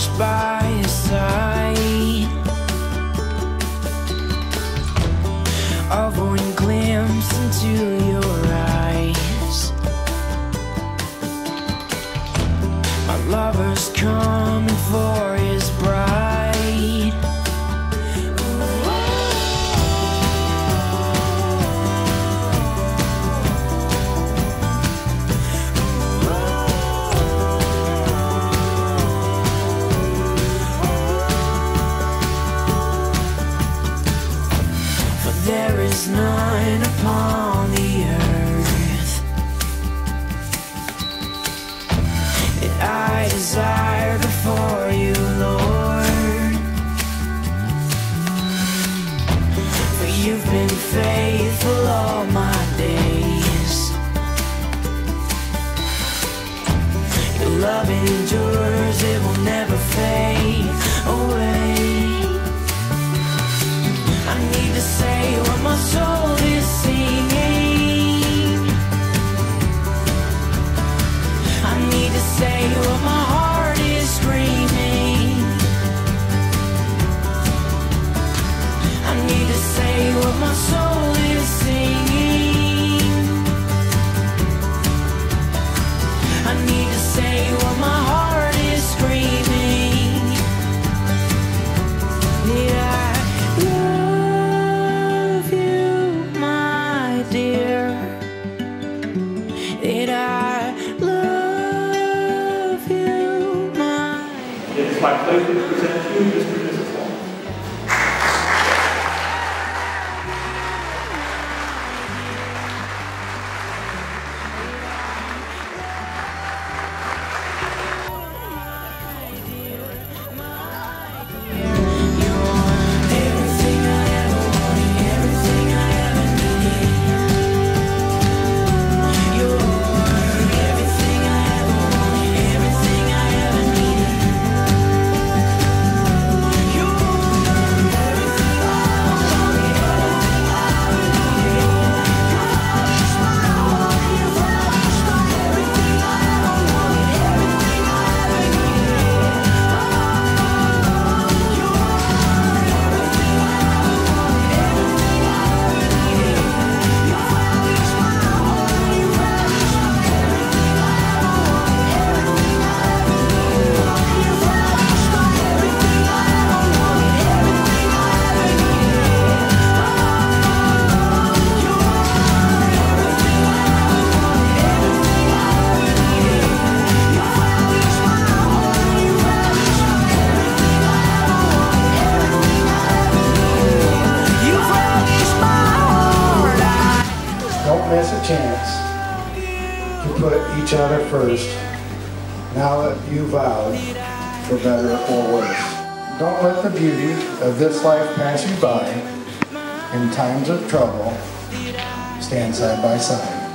crash by your side. Of one glimpse into your eyes. My lover's coming for upon the earth that I desire before you, Lord. For you've been faithful all my days. Your love is my pleasure to present to you Mr. Don't miss a chance to put each other first now that you vowed for better or worse. Don't let the beauty of this life pass you by. In times of trouble, stand side by side.